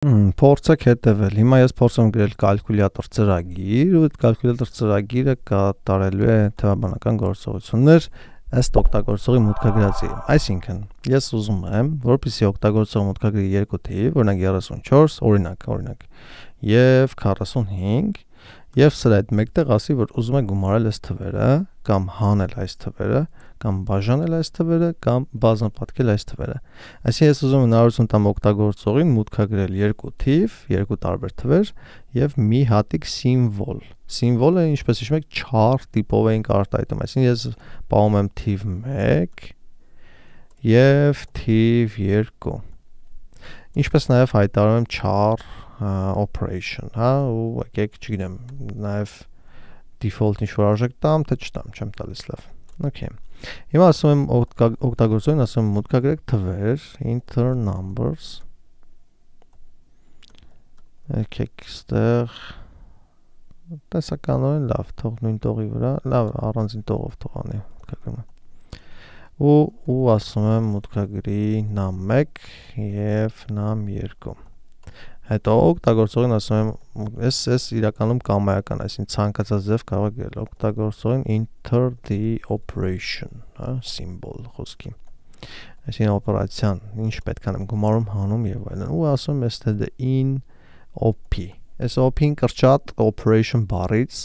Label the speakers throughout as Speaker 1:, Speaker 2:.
Speaker 1: Փորձեք հետևել։ Հիմա ես փորձում գրել կալկուլյատոր ծրագիր, ու այդ կալկուլյատոր ծրագիրը կատարելու է թվաբանական գործողություններ ըստ օգտագործողի մուտքագրածի։ Այսինքն, ես ուզում եմ, որպեսզի օգտագործողը մուտքագրի երկու թիվ, օրինակ 34, օրինակ, օրինակ, եւ 45, եւ սրա հետ մեկտեղ ասի, որ ուզում է գումարել այս թվերը կամ հանել այս թվերը, կամ բաժանել այս թվերը կամ բազմապատկել այս թվերը։ Այսինքն ես ուզում եմ հնարավորություն տամ օգտագործողին մուտքագրել երկու թիվ, երկու տարբեր թվեր եւ մի հատիկ սիմվոլ։ Սիմվոլը, ինչպես հիշում եք, char տիպով էինք արտահայտում, այսինքն ես պահում եմ թիվ 1 եւ թիվ 2։ Ինչպես նաեւ հայտարարում char operation, հա, ու եկեք, չգիտեմ, նաեւ default ինչ որ արժեք տամ, թե չտամ, չեմ տալիս լավ։ Okay։ Հիմա ասում եմ օգտագործողին ասում եմ մուտքագրեք թվեր enter numbers եկեք ստեղ տեսականորեն լավ թող նույն տողի վրա լավ առանձին տողով թողանի մուտքագրումը ու ու ասում եմ մուտքագրի num 1 եւ num 2 Հետո օգտագործողին ասում եմ, ես ես իրականում կամայական, այսինքն ցանկացած ձև կարող եք գրել օգտագործողին enter the operation, հա, symbol խոսքի։ Այսինքն օպերացիան, ինչ պետք է անեմ, գումարում հանում եւ այլն։ Ու ասում եմ, ես թե in op։ Այս op-ին կրճատ operation բառից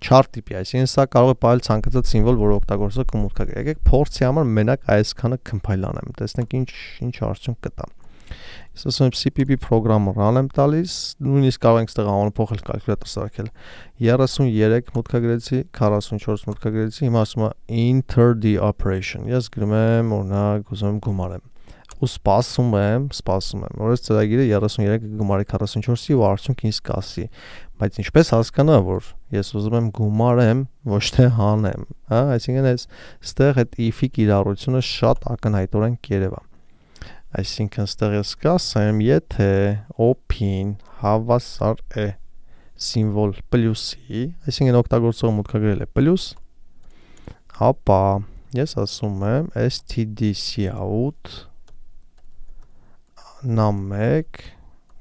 Speaker 1: chart տիպի, այսինքն սա կարող է պահել ցանկացած սիմվոլ, որ օգտագործողը կմուտքագրի։ Եկեք փորձի համար մենակ այսքանը compile անեմ։ Տեսնենք ինչ ինչ արդյունք կտա։ Ես ասում եմ CPP program run եմ տալիս, նույնիսկ կարող ենք ստեղ անունը փոխել կալկուլյատոր սարքել։ 33 մուտքագրեցի, 44 մուտքագրեցի, հիմա ասում է enter the operation։ Ես գրում եմ օրինակ ուզում եմ գումարեմ ու սպասում եմ, սպասում եմ, որ այս ծրագիրը 33-ը գումարի 44-ի ու արդյունք ինձ կասի։ Բայց ինչպես հասկանա, որ ես ուզում եմ գումարեմ, ոչ թե հանեմ, հա, այսինքն այս ստեղ այդ if-ի կիրառությունը շատ ակնհայտորեն կերևա։ Այսինքն ստեղ ես կասեմ, եթե op-ին հավասար է սիմվոլ պլյուսի, այսինքն օգտագործողը մուտքագրել է պլյուս, ապա ես ասում եմ std_out num1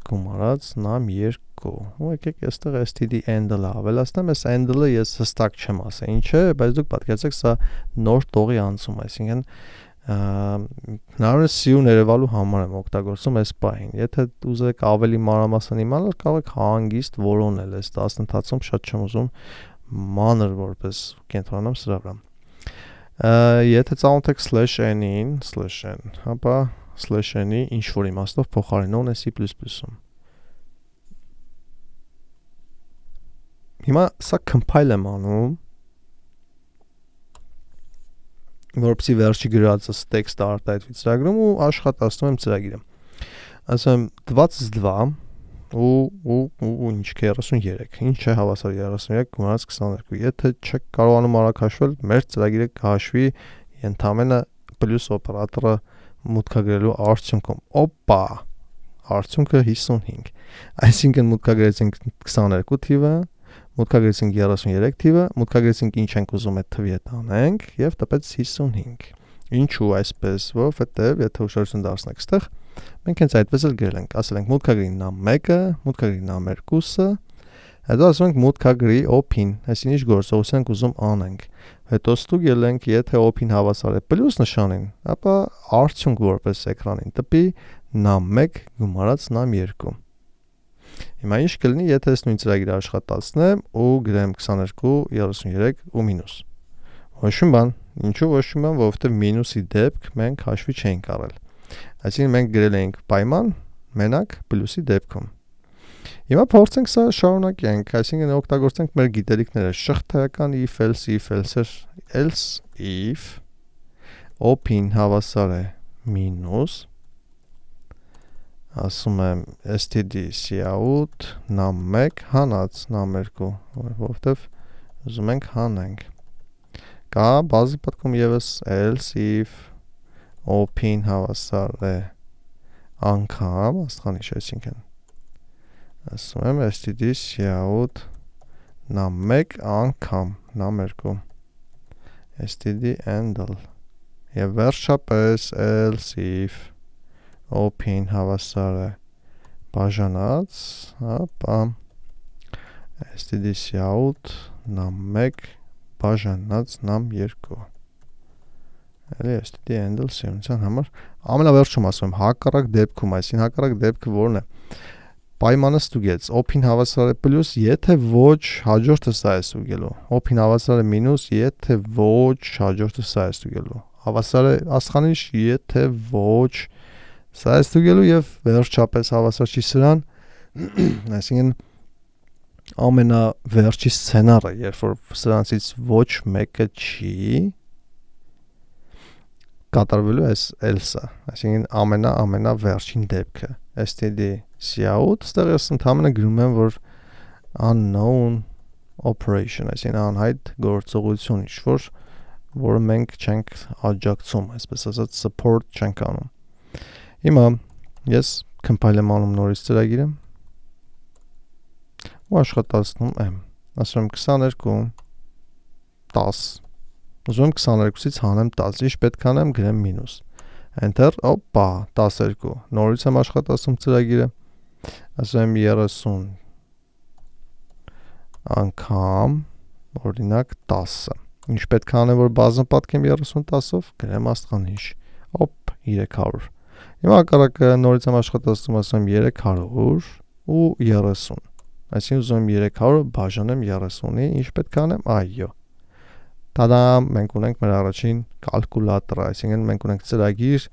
Speaker 1: գումարած num2 ու եկեք այստեղ std handle-ը ավելացնեմ, այս handle-ը ես հստակ չեմ ասա, ինչ է, բայց դուք պատկերացեք, սա նոր տողի անցում, այսինքն հնարավոր է սիու ներևալու համար եմ օգտագործում այս պահին։ Եթե ուզեք ավելի մանրամասն իմանալ, կարող եք հանգիստ որոնել այս դասընթացում, շատ չեմ ուզում մանր որպես կենտրոնամ սրա վրա։ Եթե ծանոթ եք /n-ին, /n, ապա /n-ի ինչ որ իմաստով փոխարինողն է C++-ում։ Հիմա սա compile եմ անում որպեսի վերջի գրածս տեքստը արտահայտվի ծրագրում ու աշխատացնում եմ ծրագիրը։ Ասում եմ 22 ու ու ու ինչ 33 ինչ է հավասար 33 գումարած 22 եթե չեք կարողանում արագ հաշվել մեր ծրագիրը կհաշվի ընդամենը պլյուս օպերատորը մուտքագրելու արդյունքում օպա արդյունքը 55 այսինքն մուտքագրեցինք 22 թիվը մուտքագրեցինք 33 թիվը, մուտքագրեցինք ինչ ենք ուզում այդ թվի հետ անենք եւ տպեց 55։ Ինչու այսպես, որովհետեւ եթե ուշադրություն դարձնեք այստեղ, մենք հենց այդպես էլ գրել ենք, ասել ենք մուտքագրի նամ 1-ը, մուտքագրի նամ 2-ը, հետո ասում ենք մուտքագրի op-ին, այսինքն ինչ գործողություն ենք ուզում անենք։ Հետո ստուգել ենք, եթե op-ին հավասար է պլյուս նշանին, ապա արդյունք որպես էկրանին տպի նամ 1 գումարած նամ 2 Հիմա ինչ կլինի, եթե ես նույն ծրագիրը աշխատացնեմ ու գրեմ 22, 33 ու մինուս։ Ոչ մի բան, ինչու ոչ մի բան, որովհետև մինուսի դեպք մենք հաշվի չենք առել։ Այսինքն մենք գրել էինք պայման մենակ պլյուսի դեպքում։ Հիմա փորձենք սա շարունակենք, այսինքն օգտագործենք մեր գիտելիքները. շղթայական if else if else else if op-ին հավասար է մինուս ասում եմ std cout num1 հանած num2 որովհետև ուզում ենք հանենք կա բազի պատկում եւս else if op-ին հավասար է անգամ աստղանիշ այսինքն ասում եմ std cout num1 անգամ num2 std handle. Եւ վերջապես else if op-ին հավասար է բաժանած, հապա std out num1 բաժանած num2 Էլի std handle սիրունության համար ամենավերջում ասում եմ հակառակ դեպքում, այսին հակառակ դեպքը որն է պայմանը ստուգեց. Օփին հավասար է պլյուս եթե ոչ հաջորդը սա է ստուգելու օփին հավասար է մինուս եթե ոչ հաջորդը սա է ստուգելու հավասար է աստղանիշ եթե ոչ սա է ստուգելու եւ վերջապես հավասար չի սրան այսինքն ամենավերջի սցենարը երբ որ սրանցից ոչ մեկը չի կատարվելու էս else-ը այսինքն ամենա ամենավերջին դեպքը std Seattle, ստեղ ես ընդհանրապես գրում եմ, որ unknown operation, այսինքն անհայտ գործողություն ինչ որ որը մենք չենք աջակցում, այսպես ասած support չենք անում։ Հիմա ես compile եմ անում նորից ծրագիրը ու աշխատացնում եմ։ Ասում եմ 22 10 ուզում եմ 22-ից հանեմ 10, ինչ պետք է անեմ գրեմ մինուս։ Enter, օպա, 12։ Նորից եմ աշխատացում ծրագիրը 22 ասեմ 30 անգամ օրինակ 10-ը ինչ պետք է անեմ որ բազան պատկեմ 30 10-ով գրեմ աստղանիշ օպ 300 հիմա հակառակը նորից եմ աշխատացնում ասեմ 300 ու 30 այսինքն ուզում եմ 300-ը բաժանեմ 30-ի ինչ պետք է անեմ այո Տադամ, մենք ունենք մեր առաջին կալկուլատորը, այսինքն մենք ունենք ծրագիր,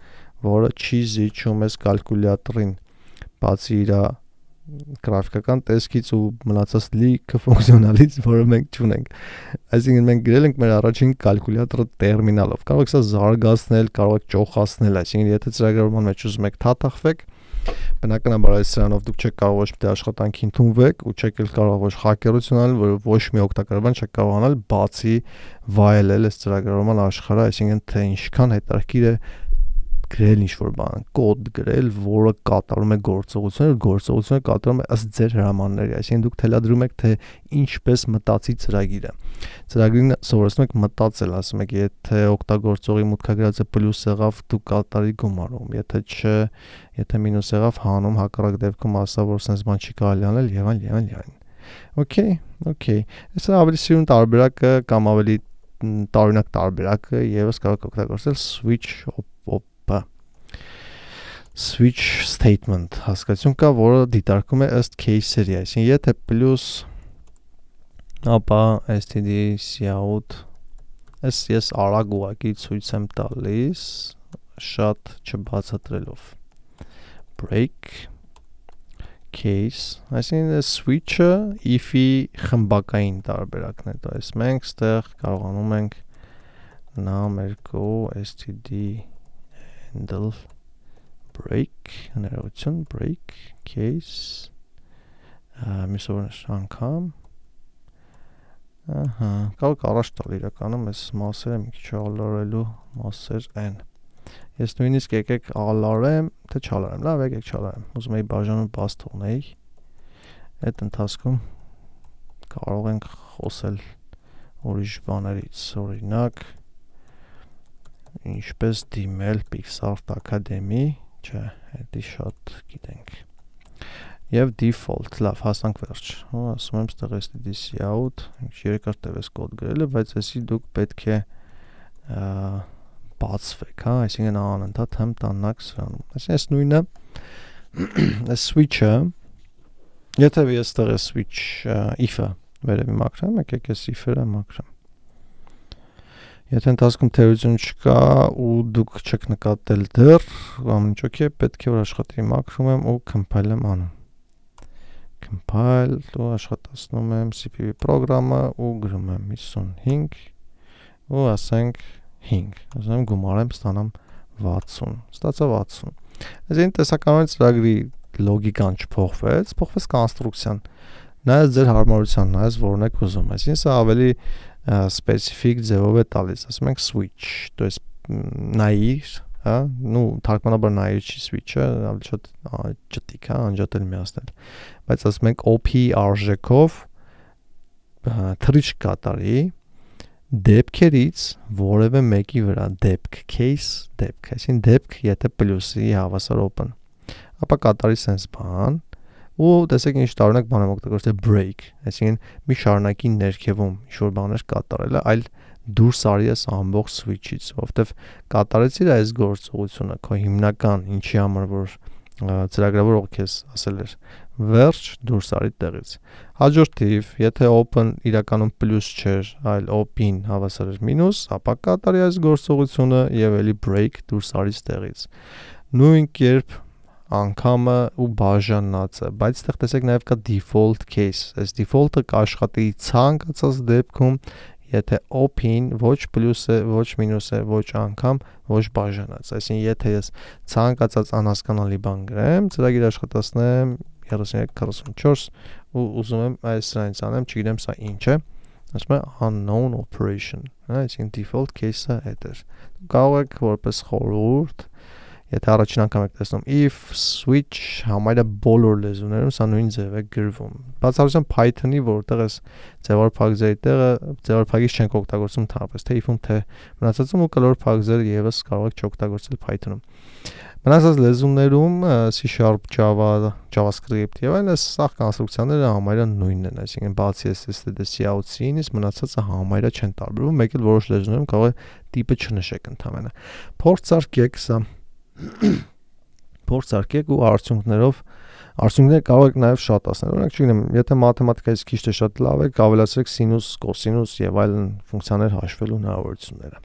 Speaker 1: որը չի զիջում էս կալկուլյատորին, բացի իր գրաֆիկական տեսքից ու մնացած լիքը ֆունկցիոնալից, որը մենք չունենք։ Այսինքն մենք գրել ենք մեր առաջին կալկուլյատորը տերմինալով։ Կարող եք սա զարգացնել, կարող եք ճոխացնել, այսինքն եթե ծրագրավորման մեջ ուզում եք թաթախվեք, բնականաբար այս սրանով դուք չեք կարող ոչ մի աշխատանքի ընդունվեք ու չեք էլ կարող ոչ հակերություն անել, որ ոչ մի օգտակար բան չեք կարող անել, բացի վայելել այս ծրագրավորման աշխարհը, այսինքն թե ինչքան հետաքրքիր է գրել ինչ-որ բան, կոդ գրել, որը կատարում է գործողությունը, գործողությունը կատարում է ըստ ձեր հրամանների, այսինքն դուք թելադրում եք թե ինչպես մտածի ծրագիրը։ Ծրագրին սովորեցնում եք մտածել, ասում եք, եթե օգտագործողի մուտքագրածը պլյուս եղավ, դու կատարի գումարում, եթե չէ, եթե մինուս եղավ, հանում հակառակ դեպքում ասա, որ sense բան չի կարելի անել եւ այլ եւ այլ եւ այլ։ Okay, okay։ Այսա ավելի սիրուն տարբերակը կամ ավելի տարօրինակ տարբերակը եւս կարող եք օգտագործել switch switch statement հասկացություն կա, որը դիտարկում է ըստ case-երի, այսինքն եթե plus ապա std cout ես ես արագ ուղակի ցույց եմ տալիս շատ չբացատրելով. Break case այսինքն switch-ը if-ի խմբակային տարբերակն է տալիս. Մենք ստեղ կարողանում ենք num2 std handle break հնարավորություն break case միսօր անգամ ահա կարող առաջ տալ իրականում այս մասերը մի քիչ ալարելու մասեր են ես նույնիսկ եկեք ալարեմ թե չալարեմ լավ եկեք չալարեմ ուզում եի բաժանում բաց թողնեի այդ ընթացքում կարող ենք խոսել ուրիշ բաներից օրինակ ինչպես դիմել PixArt Academy Չէ, դա շատ գիտենք։ Եվ default, լավ, հասանք վերջ։ Հա, ասում եմ, ստեղ std out, երկար տևես կոդ գրելը, բայց էսի դուք պետք է բացվեք, հա, այսինքն անընդհատ հմ տաննակ սրանում։ Այսինքն այս նույնը այս switch-ը եթե ես ստեղ switch if-ը վերևի մաքրեմ, եկեք այս if-ը մաքրեմ Եթե ընթացքում թերություն չկա ու դուք չեք նկատել դեռ, ամեն ինչ օքեյ, պետք է որ աշխատի մաքրում եմ ու compile եմ անում։ Compile ու աշխատացնում եմ CPP ծրագրամը ու գրում եմ 55 ու ասենք 5։ Ասեմ գումարեմ ստանամ 60։ Ստացա 60։ Այսինքն տեսականորեն ծրագրի լոգիկան չփոխվեց, փոխվեց կոնստրուկցիան։ Նայած ձեր հարմարության, նայած որն եք ուզում։ Այսինքն սա ավելի специфик ձևով է տալիս, ասում ենք switch, то есть նայիր, հա, ну, թարգմանաբար նայիր չի switch-ը, ավելի շատ ճտիկ, հա, անջատել միացնել։ Բայց ասում ենք OP արժեքով թրիչ կատարի դեպքերից որևէ մեկի վրա դեպք case դեպք, այսինքն դեպք եթե պլյուսի հավասար open ապա կատարի sense բան ու տեսեք ինչ տարօրինակ բան եմ օգտագործել break, այսինքն մի շարունակի ներքևում ինչ որ բաներ կատարելը, այլ դուրս արի ես ամբողջ switch-ից, որովհետև կատարեցիր այս գործողությունը քո հիմնական ինչի համար որ ծրագրավորող քեզ ասել էր վերջ դուրս արի տեղից հաջորդ թիվ եթե open իրականում պլյուս չէր այլ open հավասար էր մինուս ապա կատարի այս գործողությունը եւ էլի break դուրս արի տեղից նույն կերպ անգամը ու բաժանածը, բայց այդտեղ տեսեք նաև կա default case։ Այս default-ը կաշխատի ցանկացած դեպքում եթե op-ին ոչ պլյուսը, ոչ մինուսը, ոչ անգամ, ոչ բաժանած։ Այսինքն եթե ես ցանկացած անհասկանալի բան գրեմ, ծրագիր աշխատացնեմ 33-44 ու ուզում եմ այս սրանից անեմ, չգիտեմ սա ինչ է, ասում է unknown operation, հա, այսինքն default case-ը այդ է։ Կարող եք որպես խորհուրդ Եթե առաջին անգամ եք տեսնում if switch համարյա բոլոր լեզուներում սա նույն ձև է գրվում։ Բացառությամբ Python-ի, որտեղ էս ձևար փակձերի տեղը ձևար փակից չենք օգտագործում թափես, թե if-ում թե մնացածում ու կլոր փակձերը եւս կարող եք չօգտագործել Python-ում։ Մնացած լեզուներում C# Java, JavaScript եւ այլն այս սաղ կոնստրուկցիաները համարյա նույնն են, այսինքն բացի SSD-ից out-ից մնացածը համարյա չեն տարբերվում, մեկ էլ որոշ լեզուներում կարող է տիպը չնշեք ընդհանրապես։ Փորձարկեք սա փորձարկեք ու արդյունքներով արդյունքները կարող եք նաև շատացնել։ Օրինակ, չգիտեմ, եթե մաթեմատիկայից քիչ թե շատ լավ է, կավելացրեք սինուս, կոսինուս եւ այլն ֆունկցիաներ հաշվելու հնարավորությունները։